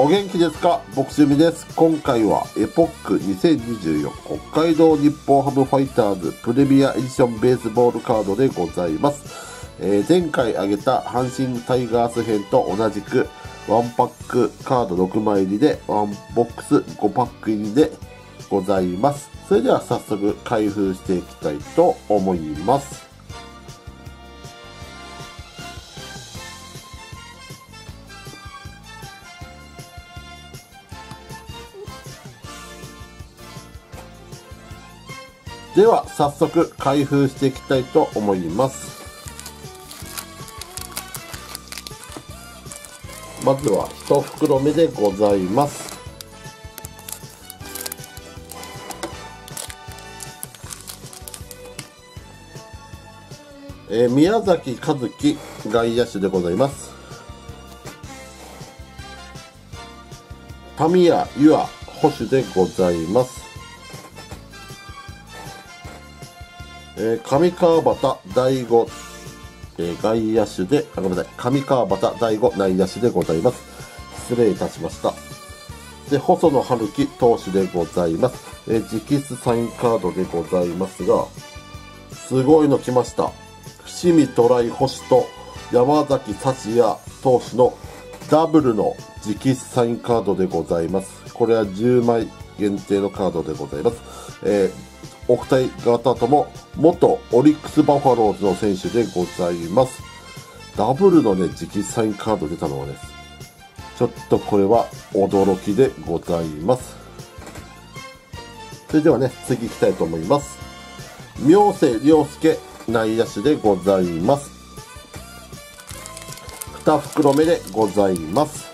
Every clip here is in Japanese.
お元気ですか？僕趣味です。今回はエポック2024北海道日本ハムファイターズプレミアエディションベースボールカードでございます。えー前回挙げた阪神タイガース編と同じくワンパックカード6枚入りでワンボックス5パック入りでございます。それでは早速開封していきたいと思います。では早速開封していきたいと思います。まずは1袋目でございます。えー宮崎和樹外野手でございます。タミヤユア保守でございます。えー上川端第5、えー外野手で、あ、ごめんなさい、上川端第5内野手でございます。失礼いたしました。で、細野晴樹投手でございます。えー直筆サインカードでございますが、すごいの来ました。伏見トライ星と山崎幸也投手のダブルの直筆サインカードでございます。これは10枚限定のカードでございます。えーお二人方とも元オリックスバファローズの選手でございます。ダブルのね、直サインカード出たのはです。ちょっとこれは驚きでございます。それではね、次行きたいと思います。妙瀬良介内野手でございます。二袋目でございます。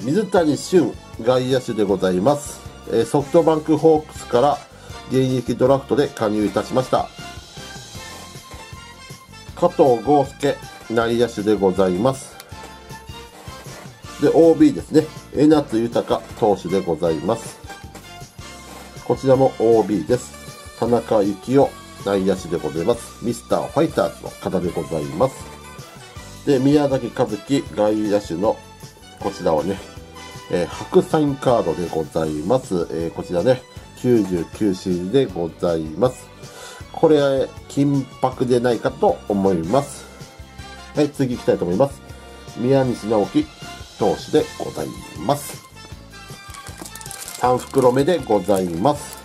水谷俊外野手でございます。えーソフトバンクホークスから現役ドラフトで加入いたしました。加藤豪介内野手でございます。で、OB ですね。江夏豊投手でございます。こちらも OB です。田中幸雄内野手でございます。ミスターファイターズの方でございます。で、宮崎和樹外野手のこちらはね、えー白サインカードでございます。えーこちらね、99シールでございます。これ、金箔でないかと思います。はい、次行きたいと思います。宮西直樹投手でございます。3袋目でございます。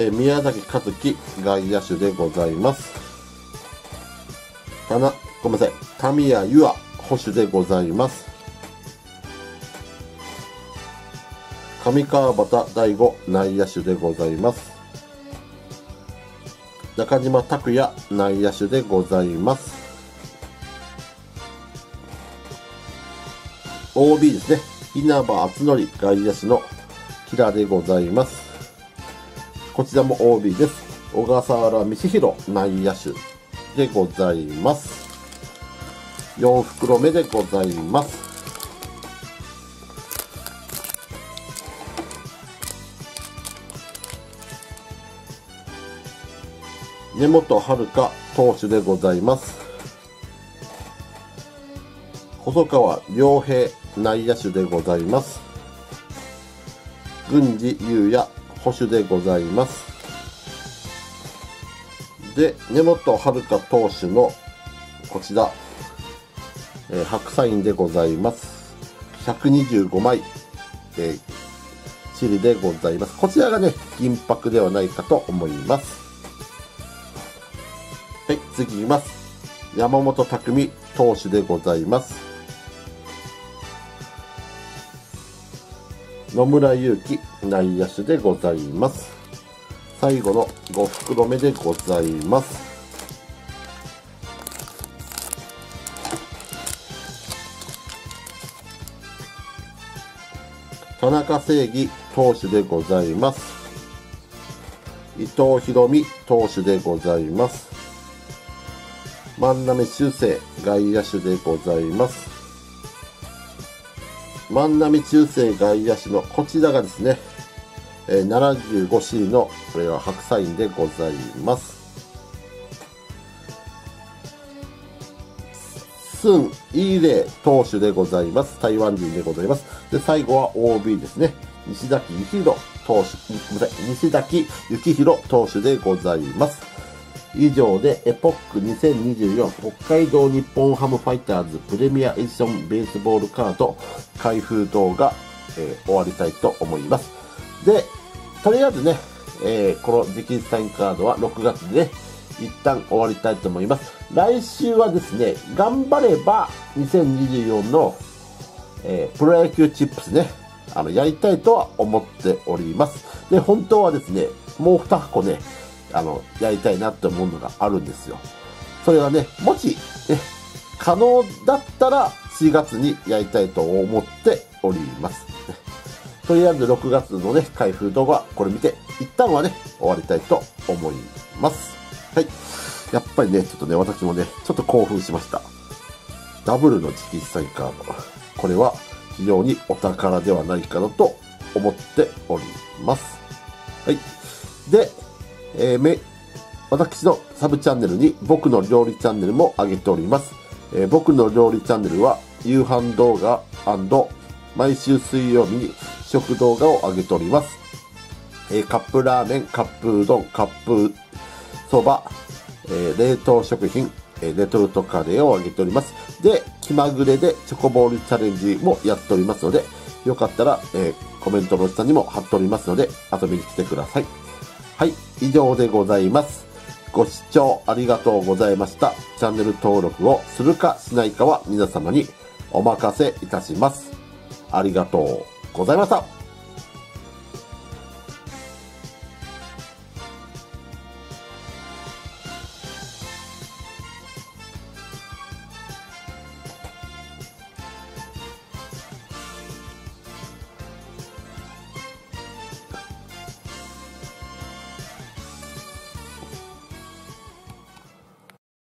えー宮崎和樹外野手でございます。かな、ごめんなさい。タミヤユア保守でございます。上川端大吾内野手でございます。中島拓也内野手でございます。OB ですね。稲葉敦則外野手のキラでございます。こちらも OB です。小笠原道弘内野手でございます。4袋目でございます。根本遥投手でございます。細川良平内野手でございます。郡司優也保守でございます。で、根本遥投手のこちら、えー白サインでございます。125枚、えー、シリでございます。こちらがね、銀箔ではないかと思います。はい、次いきます。山本匠投手でございます。野村祐希内野手でございます。最後の5袋目でございます。田中正義投手でございます。伊藤博美投手でございます。万波修正外野手でございます。万波中世外野手のこちらがですね、えー、75C の、これは白サインでございます。スン・イーレ投手でございます。台湾人でございます。で、最後は OB ですね。西崎幸宏投手、ごめんなさい、西崎幸宏投手でございます。以上でエポック2024北海道日本ハムファイターズプレミアエディションベースボールカード開封動画、えー、終わりたいと思います。で、とりあえずね、えー、この直筆サインカードは6月で、ね、一旦終わりたいと思います。来週はですね、頑張れば2024の、えー、プロ野球チップスね、あの、やりたいとは思っております。で、本当はですね、もう2箱ね、あの、やりたいなって思うのがあるんですよ。それはね、もし、ね、可能だったら4月にやりたいと思っております。とりあえず6月のね、開封動画、これ見て、一旦はね、終わりたいと思います。はい。やっぱりね、ちょっとね、私もね、ちょっと興奮しました。ダブルの直筆サインカード。これは非常にお宝ではないかなと思っております。はい。で、えー、め、私のサブチャンネルに僕の料理チャンネルも上げております。えー、僕の料理チャンネルは夕飯動画毎週水曜日に食動画を上げております。えー、カップラーメン、カップうどん、カップそば、えー、冷凍食品、えレトルトカレーを上げております。で、気まぐれでチョコボールチャレンジもやっておりますので、よかったら、えー、コメントの下にも貼っておりますので、遊びに来てください。はい、以上でございます。ご視聴ありがとうございました。チャンネル登録をするかしないかは皆様にお任せいたします。ありがとうございました。